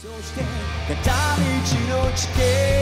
そして片道の地形